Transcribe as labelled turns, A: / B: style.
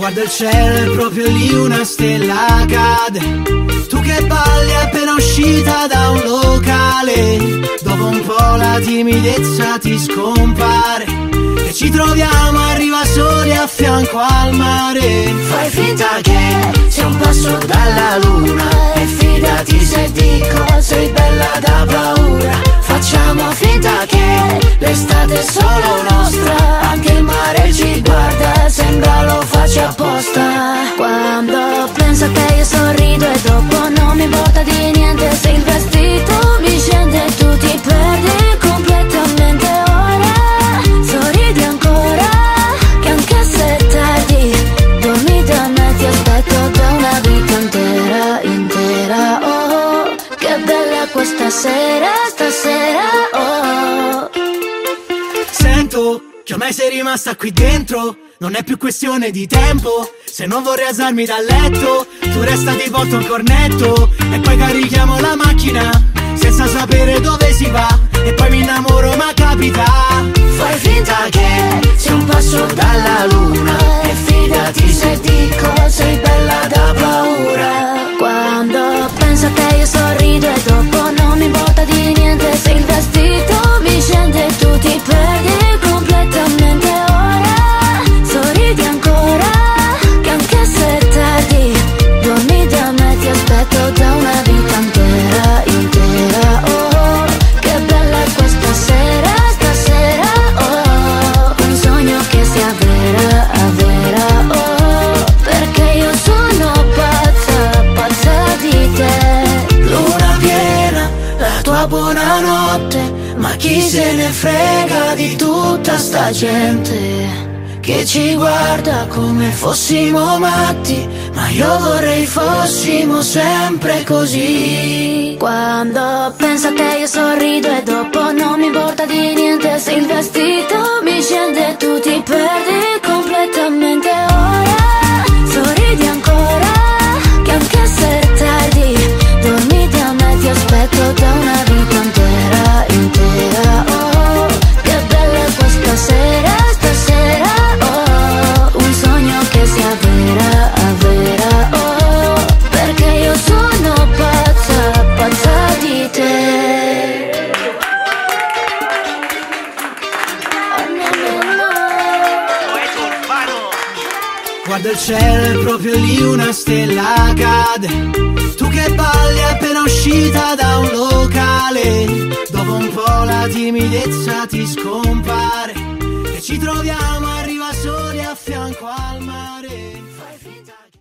A: Guarda il cielo, è proprio lì una stella cade. Tu che balli appena uscita da un locale. Dopo un po' la timidezza ti scompare. E ci troviamo, arriva soli a fianco al mare. Fai finta che sia un passo dalla luna. E fidati se dico, sei bella da paura. Facciamo finta che l'estate è solo nostra. Anche il mare ci guarda, sembra lo faccia apposta.
B: Questa sera, stasera Oh.
A: Sento che ormai sei rimasta qui dentro. Non è più questione di tempo. Se non vorrei alzarmi dal letto Tu resta di volta un cornetto. E poi carichiamo la macchina Senza sapere dove si va. E poi mi innamoro ma capita. Fai finta che sia un passo dalla luna. E fidati se dico sei bella da paura.
B: Quando penso a te io sorrido e dopo
A: buonanotte Ma chi se ne frega di tutta sta gente Che ci guarda come fossimo matti Ma io vorrei fossimo sempre così.
B: Quando penso a te io sorrido e dopo non mi importa di niente Se il vestito mi
A: Guarda il cielo, è proprio lì una stella cade. Tu che balli appena uscita da un locale. Dopo un po' la timidezza ti scompare. E ci troviamo, arriva soli a fianco al mare.